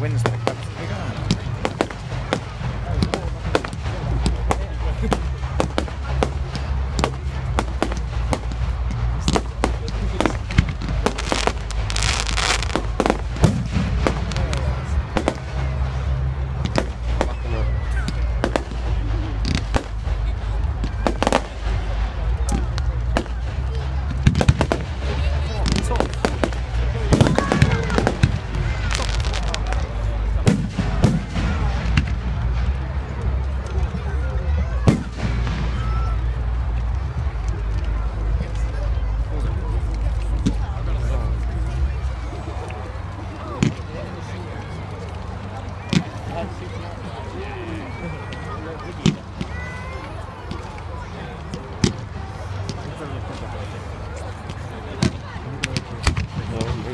wins Like, cup.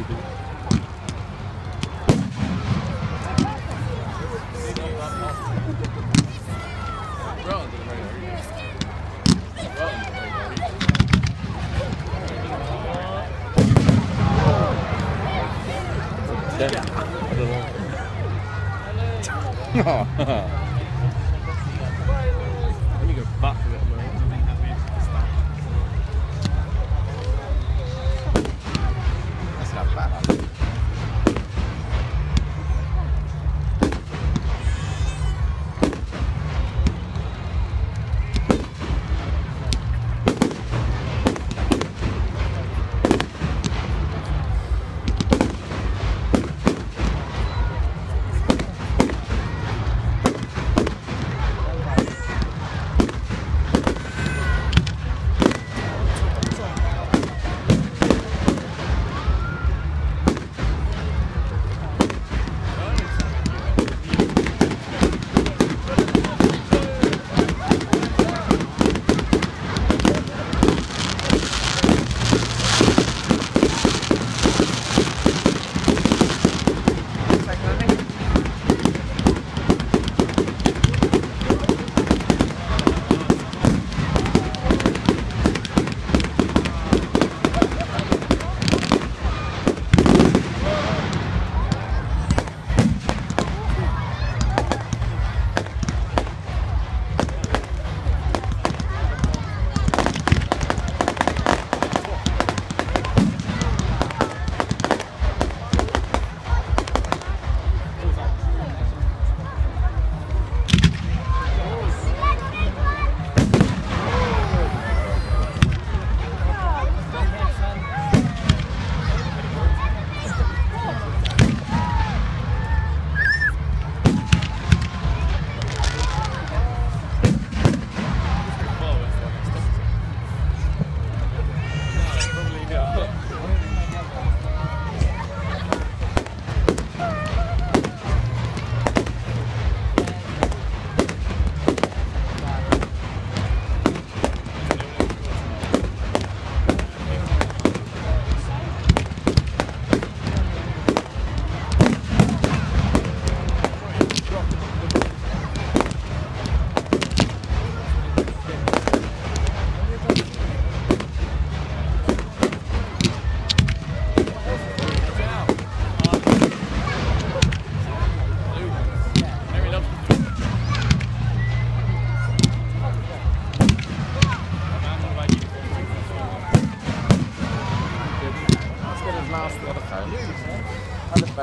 people. Yeah. No. Oh.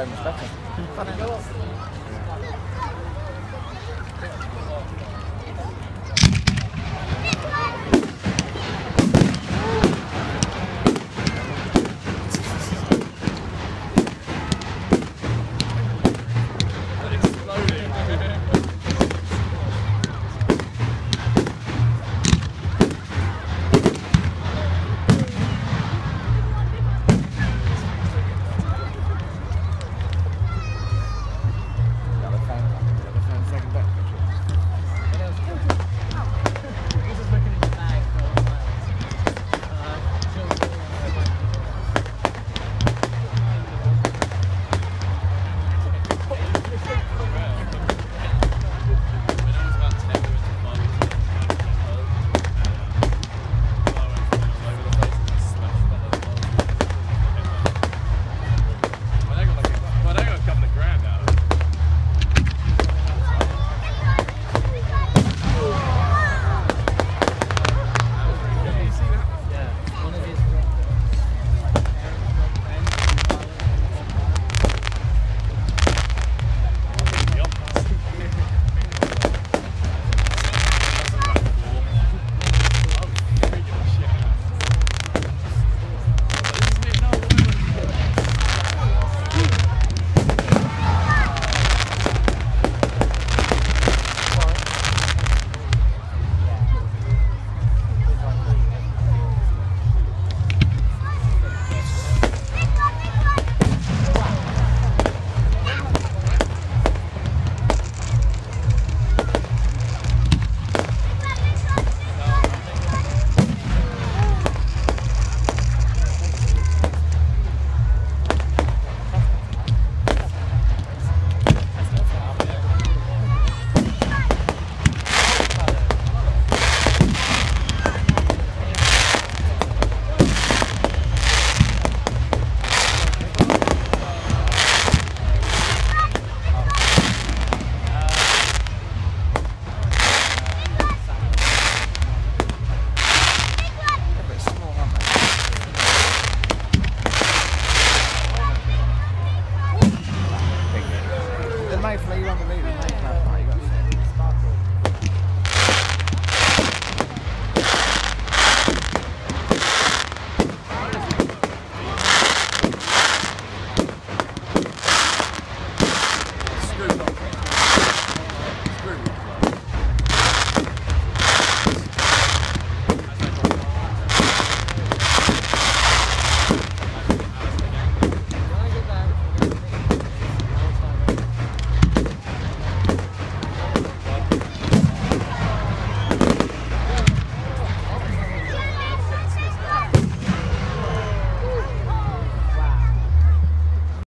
time is touching.